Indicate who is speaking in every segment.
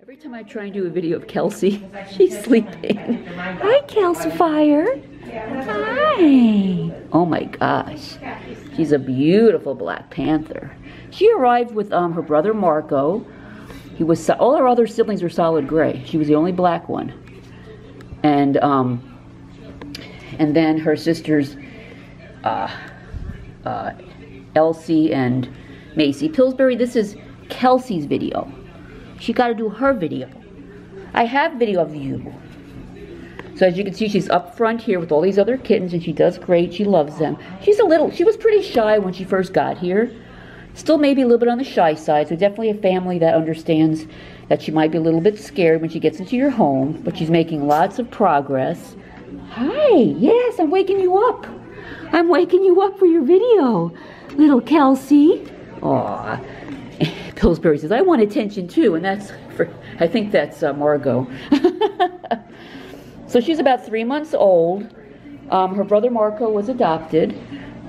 Speaker 1: Every time I try and do a video of Kelsie, she's sleeping. Hi, Calcifier. Hi. Oh my gosh. She's a beautiful Black Panther. She arrived with um, her brother Marco. He was all her other siblings were solid gray. She was the only black one. And um, and then her sisters, uh, uh, Elsie and Macey Pillsbury. This is Kelsie's video. She got to do her video. I have video of you. So as you can see, she's up front here with all these other kittens, and she does great. She loves them. She's a little, she was pretty shy when she first got here. Still maybe a little bit on the shy side, so definitely a family that understands that she might be a little bit scared when she gets into your home, but she's making lots of progress. Hi, yes, I'm waking you up. I'm waking you up for your video, little Kelsie. Aw. Pillsbury says, I want attention too, and that's for, I think that's uh, Margot. so she's about three months old. Um, her brother Marco was adopted,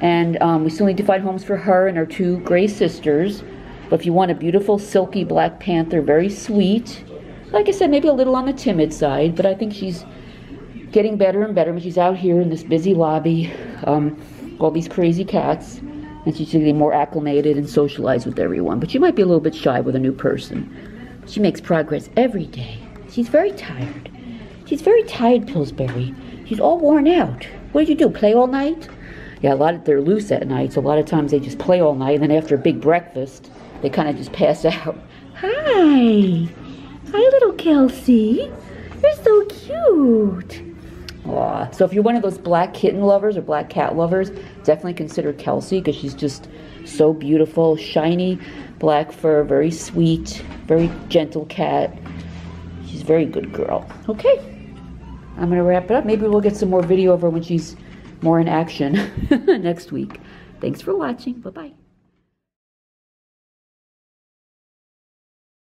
Speaker 1: and um, we still need to find homes for her and her two gray sisters. But if you want a beautiful, silky Black Panther, very sweet, like I said, maybe a little on the timid side, but I think she's getting better and better. She's out here in this busy lobby, um, all these crazy cats and she's getting more acclimated and socialized with everyone. But she might be a little bit shy with a new person. She makes progress every day. She's very tired. She's very tired, Pillsbury. She's all worn out. What did you do? Play all night? Yeah, a lot of they're loose at night, so a lot of times they just play all night, and then after a big breakfast, they kind of just pass out. Hi, hi, little Kelsie. You're so cute. So if you're one of those black kitten lovers or black cat lovers, definitely consider Kelsie because she's just so beautiful, shiny black fur, very sweet, very gentle cat. She's a very good girl. Okay, I'm gonna wrap it up. Maybe we'll get some more video of her when she's more in action next week. Thanks for watching. Bye-bye.